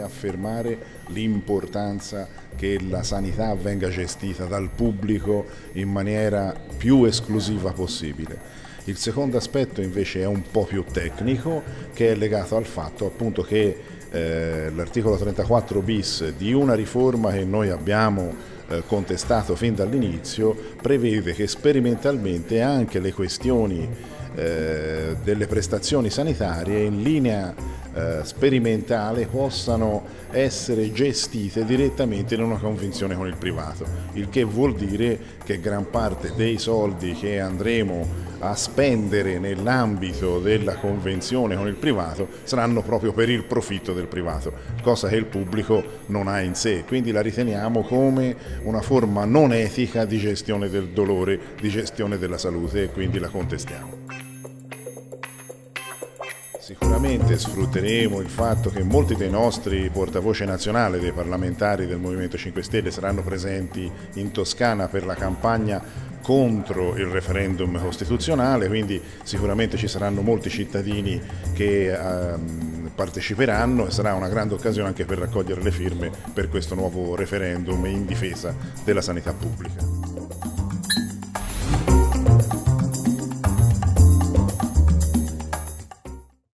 affermare l'importanza che la sanità venga gestita dal pubblico in maniera più esclusiva possibile. Il secondo aspetto invece è un po' più tecnico che è legato al fatto appunto che eh, l'articolo 34 bis di una riforma che noi abbiamo eh, contestato fin dall'inizio prevede che sperimentalmente anche le questioni eh, delle prestazioni sanitarie in linea eh, sperimentale possano essere gestite direttamente in una convenzione con il privato, il che vuol dire che gran parte dei soldi che andremo a spendere nell'ambito della convenzione con il privato saranno proprio per il profitto del privato, cosa che il pubblico non ha in sé, quindi la riteniamo come una forma non etica di gestione del dolore, di gestione della salute e quindi la contestiamo. Sicuramente sfrutteremo il fatto che molti dei nostri portavoce nazionali, dei parlamentari del Movimento 5 Stelle saranno presenti in Toscana per la campagna contro il referendum costituzionale, quindi sicuramente ci saranno molti cittadini che ehm, parteciperanno e sarà una grande occasione anche per raccogliere le firme per questo nuovo referendum in difesa della sanità pubblica.